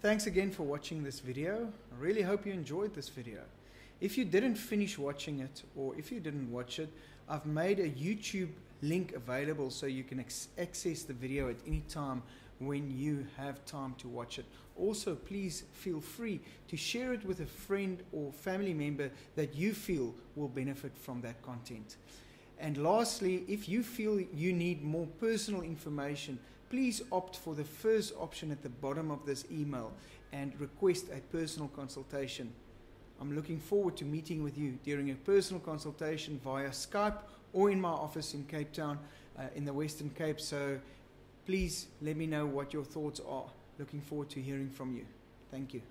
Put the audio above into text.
Thanks again for watching this video. I really hope you enjoyed this video. If you didn't finish watching it or if you didn't watch it, I've made a YouTube link available so you can access the video at any time when you have time to watch it. Also, please feel free to share it with a friend or family member that you feel will benefit from that content. And lastly, if you feel you need more personal information, please opt for the first option at the bottom of this email and request a personal consultation. I'm looking forward to meeting with you during a personal consultation via Skype or in my office in Cape Town uh, in the Western Cape. So please let me know what your thoughts are. Looking forward to hearing from you. Thank you.